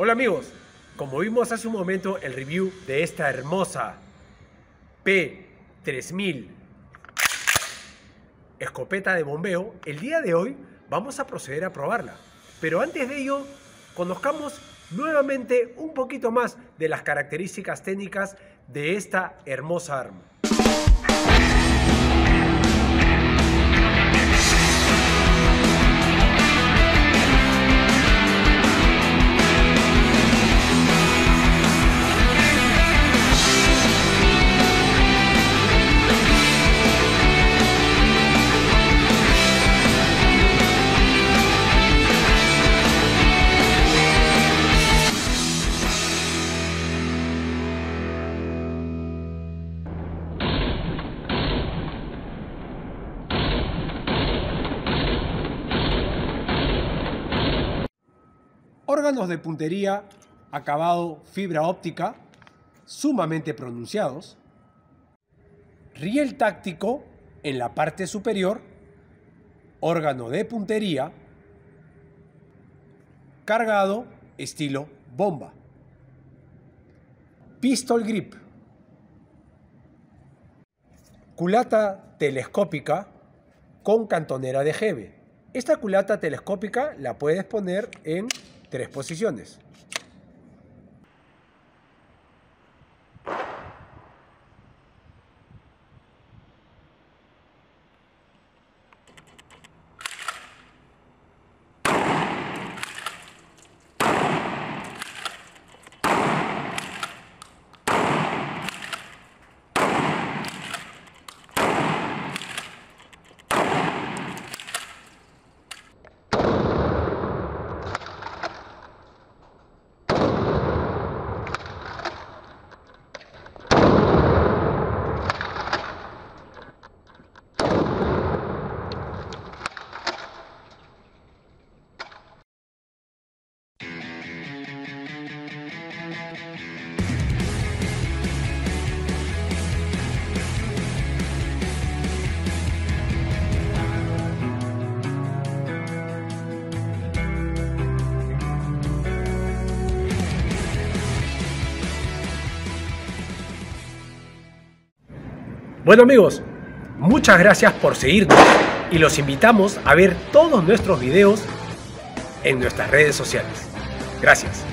Hola amigos, como vimos hace un momento el review de esta hermosa P3000 escopeta de bombeo, el día de hoy vamos a proceder a probarla. Pero antes de ello, conozcamos nuevamente un poquito más de las características técnicas de esta hermosa arma. Órganos de puntería acabado fibra óptica sumamente pronunciados, riel táctico en la parte superior, órgano de puntería cargado estilo bomba, pistol grip, culata telescópica con cantonera de jeve. Esta culata telescópica la puedes poner en tres posiciones. Bueno amigos, muchas gracias por seguirnos y los invitamos a ver todos nuestros videos en nuestras redes sociales. Gracias.